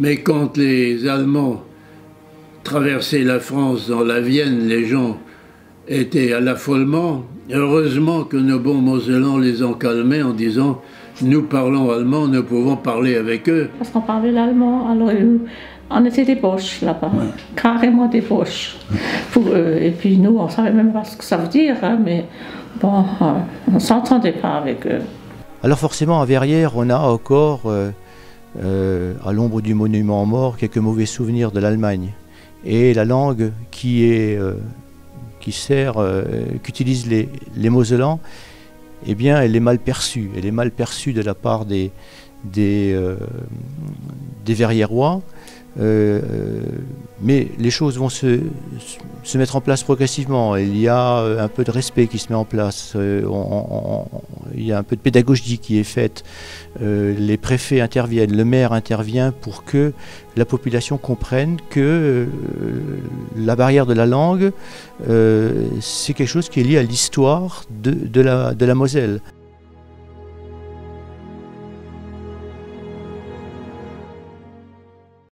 Mais quand les Allemands traversaient la France dans la Vienne, les gens étaient à l'affolement. Heureusement que nos bons Mosellans les ont calmés en disant nous parlons allemand, nous pouvons parler avec eux. Parce qu'on parlait l'allemand, alors euh, on était des poches là-bas, carrément des poches pour eux. Et puis nous, on ne savait même pas ce que ça veut dire, hein, mais bon, euh, on ne s'entendait pas avec eux. Alors forcément, à Verrières, on a encore, euh, à l'ombre du monument mort, quelques mauvais souvenirs de l'Allemagne. Et la langue qui est qui sert, qu'utilisent les, les Mosellans, eh bien, elle est mal perçue. Elle est mal perçue de la part des, des, euh, Verriérois. Euh, mais les choses vont se, mettre en place progressivement. Il y a euh, un peu de respect qui se met en place. il y a un peu de pédagogie qui est faite. les préfets interviennent, le maire intervient pour que la population comprenne que la barrière de la langue, c'est quelque chose qui est lié à l'histoire de, la, de la Moselle.